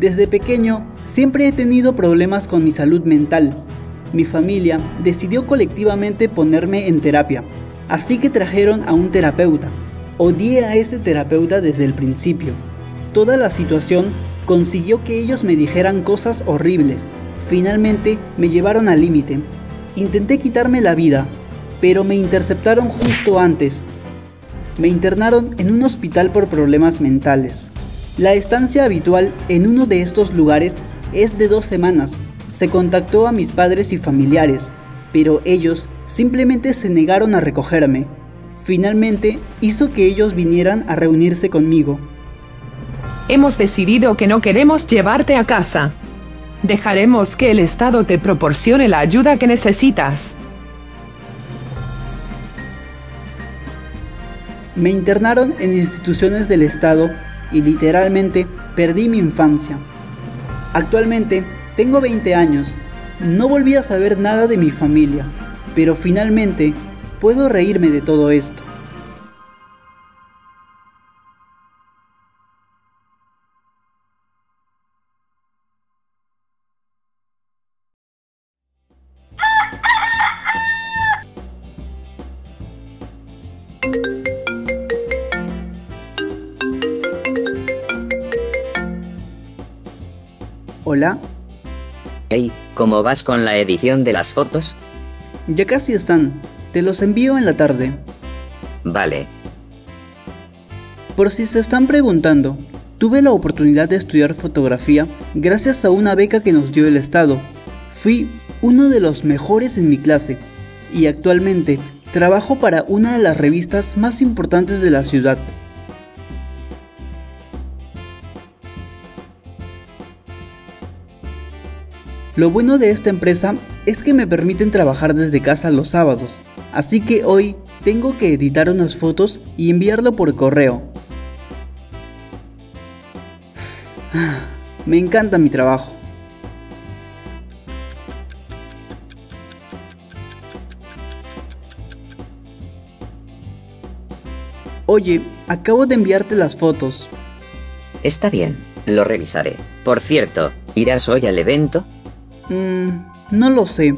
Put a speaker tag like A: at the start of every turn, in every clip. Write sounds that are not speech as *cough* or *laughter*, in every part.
A: Desde pequeño siempre he tenido problemas con mi salud mental. Mi familia decidió colectivamente ponerme en terapia, así que trajeron a un terapeuta. Odié a este terapeuta desde el principio. Toda la situación consiguió que ellos me dijeran cosas horribles. Finalmente me llevaron al límite. Intenté quitarme la vida, pero me interceptaron justo antes. Me internaron en un hospital por problemas mentales. La estancia habitual en uno de estos lugares es de dos semanas. Se contactó a mis padres y familiares, pero ellos simplemente se negaron a recogerme. Finalmente hizo que ellos vinieran a reunirse conmigo.
B: Hemos decidido que no queremos llevarte a casa. Dejaremos que el Estado te proporcione la ayuda que necesitas.
A: Me internaron en instituciones del Estado y literalmente perdí mi infancia. Actualmente tengo 20 años, no volví a saber nada de mi familia, pero finalmente puedo reírme de todo esto. Hola.
C: Hey, ¿cómo vas con la edición de las fotos?
A: Ya casi están. Te los envío en la tarde.
C: Vale.
A: Por si se están preguntando, tuve la oportunidad de estudiar fotografía gracias a una beca que nos dio el Estado. Fui uno de los mejores en mi clase y actualmente trabajo para una de las revistas más importantes de la ciudad. Lo bueno de esta empresa es que me permiten trabajar desde casa los sábados, así que hoy tengo que editar unas fotos y enviarlo por correo. *sighs* Me encanta mi trabajo. Oye, acabo de enviarte las fotos.
C: Está bien, lo revisaré. Por cierto, ¿irás hoy al evento?
A: Mmm, no lo sé.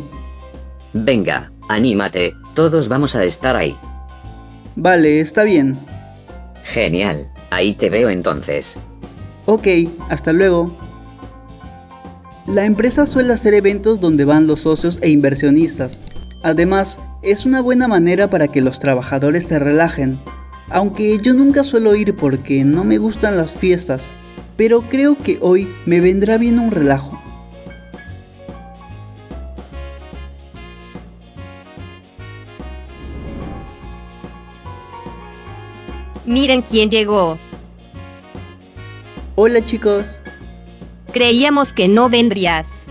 C: Venga, anímate, todos vamos a estar ahí.
A: Vale, está bien.
C: Genial, ahí te veo entonces.
A: Ok, hasta luego. La empresa suele hacer eventos donde van los socios e inversionistas. Además, es una buena manera para que los trabajadores se relajen. Aunque yo nunca suelo ir porque no me gustan las fiestas, pero creo que hoy me vendrá bien un relajo.
D: Miren quién llegó.
A: Hola chicos,
D: Creíamos que no vendrías.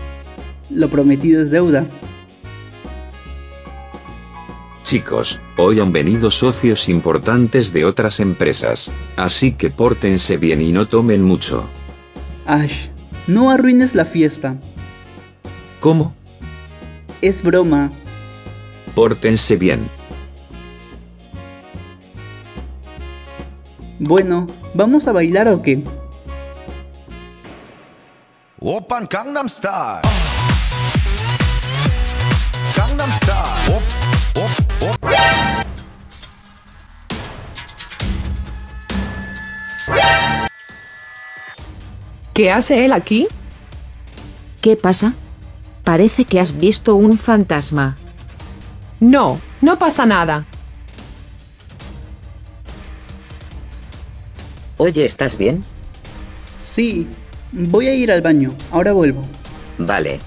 A: lo prometido es deuda.
E: Chicos, hoy han venido socios importantes de otras empresas, así que pórtense bien y no tomen mucho.
A: Ash, no arruines la fiesta.
E: ¿Cómo?
A: Es broma.
E: Pórtense bien.
A: Bueno, ¿vamos a bailar o qué?
F: Open Gangnam Style. Gangnam Style.
B: ¿Qué hace él aquí?
G: ¿Qué pasa? Parece que has visto un fantasma.
B: No, no pasa nada.
C: Oye, ¿estás bien?
A: Sí, voy a ir al baño, ahora vuelvo.
C: Vale.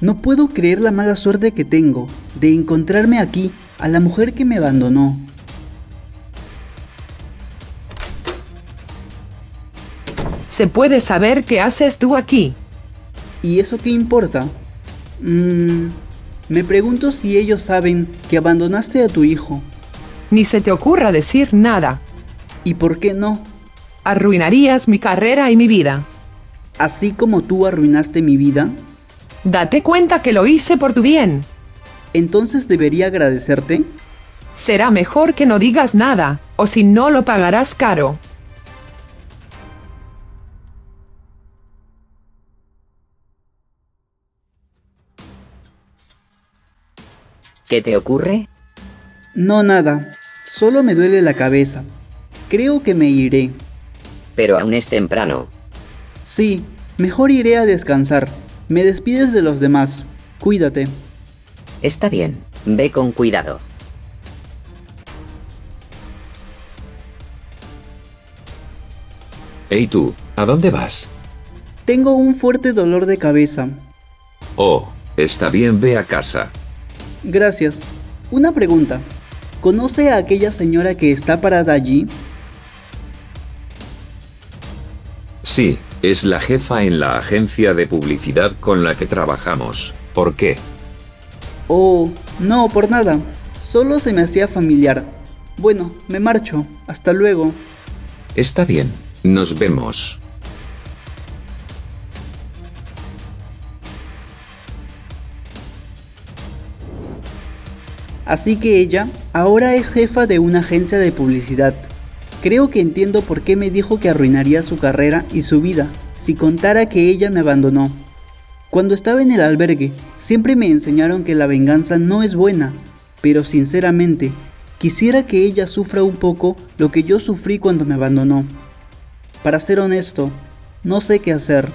A: No puedo creer la mala suerte que tengo de encontrarme aquí a la mujer que me abandonó.
B: ¿Se puede saber qué haces tú aquí?
A: ¿Y eso qué importa? Mmm, me pregunto si ellos saben que abandonaste a tu hijo.
B: Ni se te ocurra decir nada.
A: ¿Y por qué no?
B: Arruinarías mi carrera y mi vida.
A: Así como tú arruinaste mi vida.
B: Date cuenta que lo hice por tu bien.
A: Entonces debería agradecerte.
B: Será mejor que no digas nada, o si no lo pagarás caro.
C: ¿Qué te ocurre?
A: No, nada. Solo me duele la cabeza. Creo que me iré.
C: Pero aún es temprano.
A: Sí, mejor iré a descansar. Me despides de los demás. Cuídate.
C: Está bien, ve con cuidado.
E: Hey tú, ¿a dónde vas?
A: Tengo un fuerte dolor de cabeza.
E: Oh, está bien, ve a casa.
A: Gracias. Una pregunta. ¿Conoce a aquella señora que está parada allí?
E: Sí, es la jefa en la agencia de publicidad con la que trabajamos. ¿Por qué?
A: Oh, no, por nada. Solo se me hacía familiar. Bueno, me marcho. Hasta luego.
E: Está bien, nos vemos.
A: Así que ella ahora es jefa de una agencia de publicidad. Creo que entiendo por qué me dijo que arruinaría su carrera y su vida si contara que ella me abandonó. Cuando estaba en el albergue, siempre me enseñaron que la venganza no es buena, pero sinceramente, quisiera que ella sufra un poco lo que yo sufrí cuando me abandonó. Para ser honesto, no sé qué hacer.